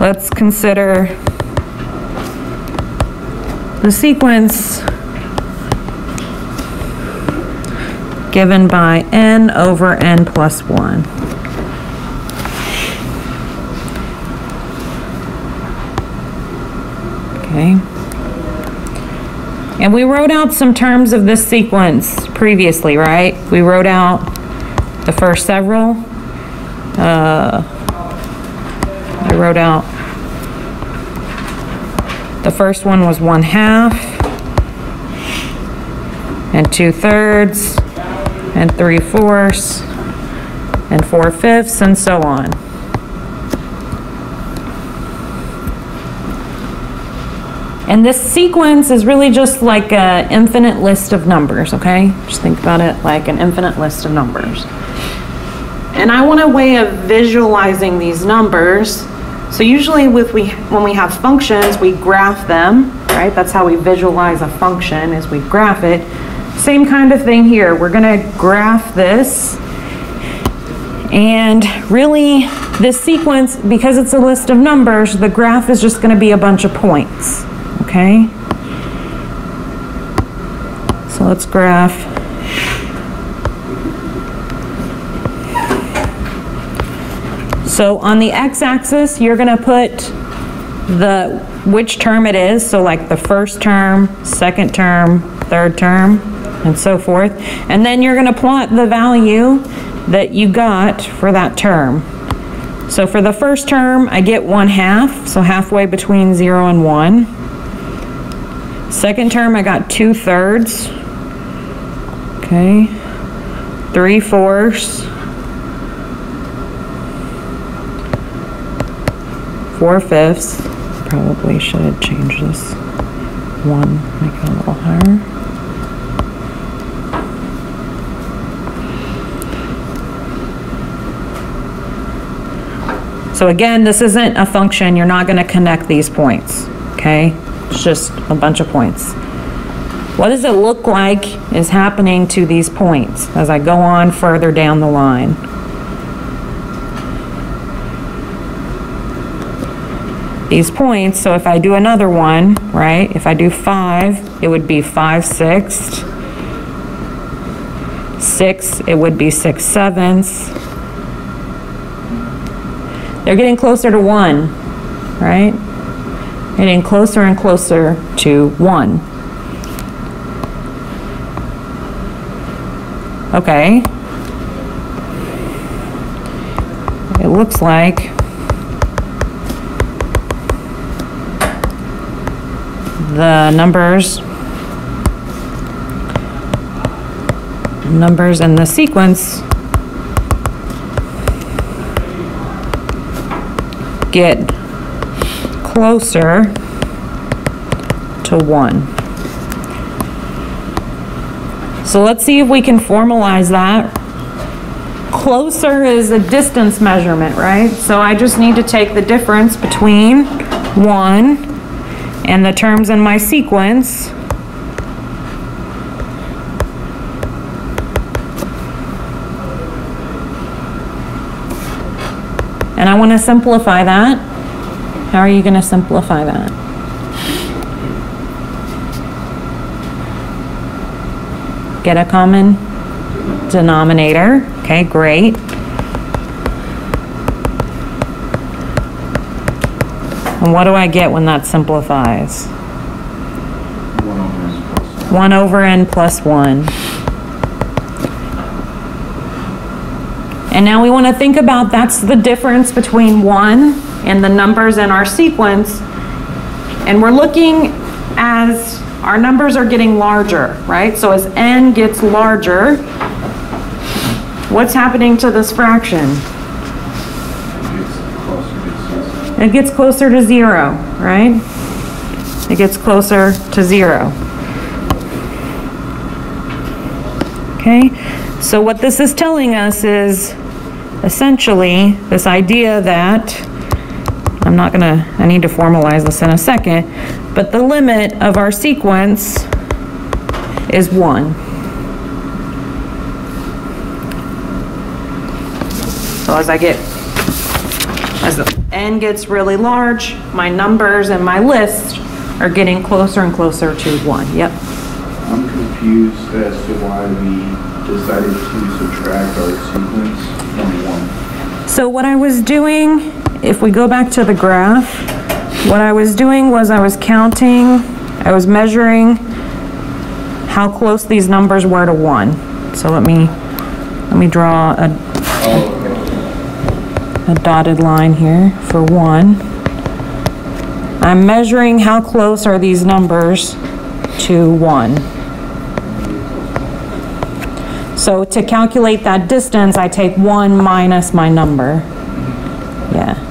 let's consider the sequence given by n over n plus 1. Okay. And we wrote out some terms of this sequence previously, right? We wrote out the first several. Uh, I wrote out the first one was one half and two thirds and three fourths and four fifths and so on. And this sequence is really just like an infinite list of numbers, okay? Just think about it like an infinite list of numbers. And I want a way of visualizing these numbers. So usually with we when we have functions, we graph them, right? That's how we visualize a function is we graph it. Same kind of thing here. We're gonna graph this. And really, this sequence, because it's a list of numbers, the graph is just gonna be a bunch of points, okay? So let's graph. So on the x-axis, you're gonna put the, which term it is, so like the first term, second term, third term, and so forth. And then you're gonna plot the value that you got for that term. So for the first term, I get one half, so halfway between zero and one. Second term, I got two thirds. Okay. Three fourths. Four fifths. Probably should change this one, make it a little higher. So again, this isn't a function. You're not going to connect these points, okay? It's just a bunch of points. What does it look like is happening to these points as I go on further down the line? These points, so if I do another one, right, if I do five, it would be five sixths. Six, it would be six sevenths. They're getting closer to one, right? Getting closer and closer to one. Okay. It looks like the numbers numbers in the sequence get closer to 1. So let's see if we can formalize that. Closer is a distance measurement, right? So I just need to take the difference between 1 and the terms in my sequence. And I want to simplify that. How are you going to simplify that? Get a common denominator. Okay, great. And what do I get when that simplifies? 1 over n plus 1. And now we want to think about that's the difference between 1 and the numbers in our sequence. And we're looking as our numbers are getting larger, right? So as n gets larger, what's happening to this fraction? It gets closer to zero, right? It gets closer to zero. Okay, so what this is telling us is essentially this idea that I'm not gonna, I need to formalize this in a second, but the limit of our sequence is one. So as I get, as the, n gets really large, my numbers and my list are getting closer and closer to one, yep. I'm confused as to why we decided to subtract our sequence from one. So what I was doing, if we go back to the graph, what I was doing was I was counting, I was measuring how close these numbers were to one. So let me, let me draw a, oh, a dotted line here for one. I'm measuring how close are these numbers to one. So to calculate that distance, I take one minus my number. Yeah.